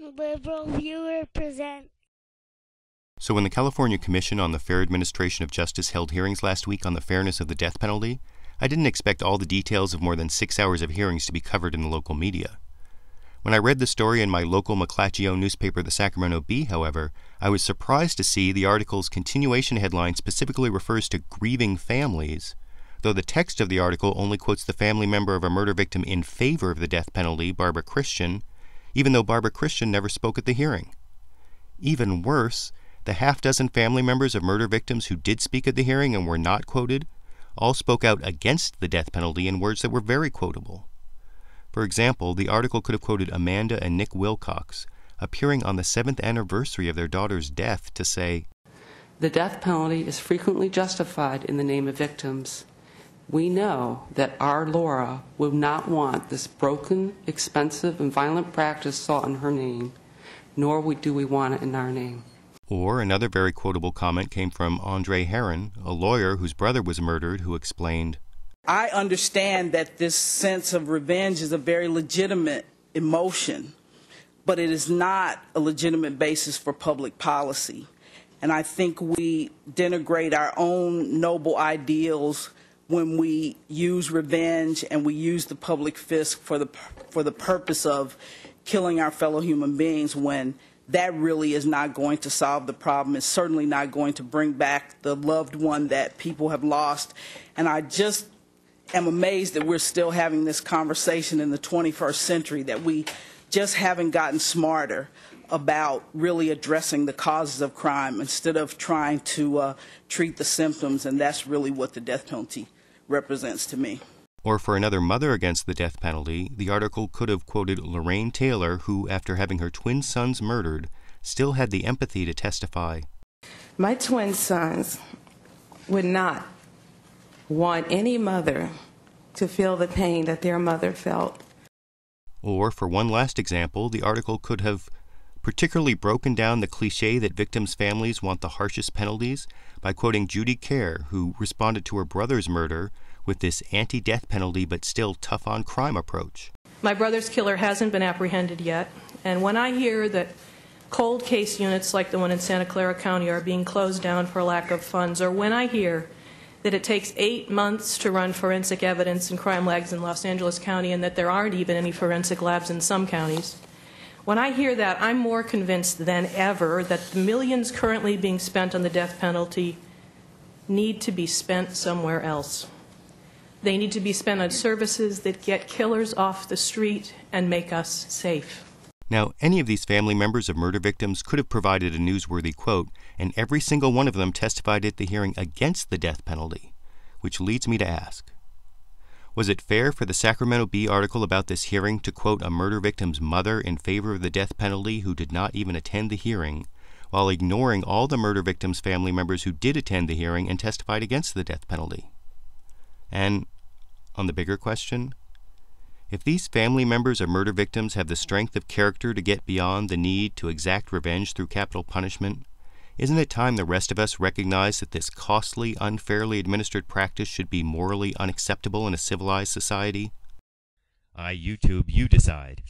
Liberal Viewer present. So, when the California Commission on the Fair Administration of Justice held hearings last week on the fairness of the death penalty, I didn't expect all the details of more than six hours of hearings to be covered in the local media. When I read the story in my local McClatchy newspaper, the Sacramento Bee, however, I was surprised to see the article's continuation headline specifically refers to grieving families, though the text of the article only quotes the family member of a murder victim in favor of the death penalty, Barbara Christian, even though Barbara Christian never spoke at the hearing. Even worse, the half dozen family members of murder victims who did speak at the hearing and were not quoted all spoke out against the death penalty in words that were very quotable. For example, the article could have quoted Amanda and Nick Wilcox, appearing on the seventh anniversary of their daughter's death, to say, The death penalty is frequently justified in the name of victims. We know that our Laura would not want this broken, expensive, and violent practice sought in her name, nor do we want it in our name. Or another very quotable comment came from Aundré Herron, a lawyer whose brother was murdered, who explained I understand that this sense of revenge is a very legitimate emotion, but it is not a legitimate basis for public policy. And I think we denigrate our own noble ideals when we use revenge and we use the public fisc for the for the purpose of killing our fellow human beings when that really is not going to solve the problem. It's certainly not going to bring back the loved one that people have lost. And I just am amazed that we're still having this conversation in the 21st century, that we just haven't gotten smarter about really addressing the causes of crime instead of trying to uh, treat the symptoms. And that's really what the death penalty represents to me. Or for another mother against the death penalty, the article could have quoted Lorraine Taylor, who, after having her twin sons murdered, still had the empathy to testify. My twin sons would not want any mother to feel the pain that their mother felt. Or, for one last example, the article could have particularly broken down the cliche that victims' families want the harshest penalties by quoting Judy Kerr, who responded to her brother's murder with this anti death penalty but still tough on crime approach. My brother's killer hasn't been apprehended yet, and when I hear that cold case units like the one in Santa Clara County are being closed down for lack of funds, or when I hear that it takes eight months to run forensic evidence in crime labs in Los Angeles County and that there aren't even any forensic labs in some counties, when I hear that, I'm more convinced than ever that the millions currently being spent on the death penalty need to be spent somewhere else. They need to be spent on services that get killers off the street and make us safe. Now, any of these family members of murder victims could have provided a newsworthy quote, and every single one of them testified at the hearing against the death penalty, which leads me to ask Was it fair for the Sacramento Bee article about this hearing to quote a murder victim's mother in favor of the death penalty who did not even attend the hearing, while ignoring all the murder victims' family members who did attend the hearing and testified against the death penalty? And on the bigger question, if these family members of murder victims have the strength of character to get beyond the need to exact revenge through capital punishment, isn't it time the rest of us recognize that this costly, unfairly administered practice should be morally unacceptable in a civilized society? I YouTube, you decide.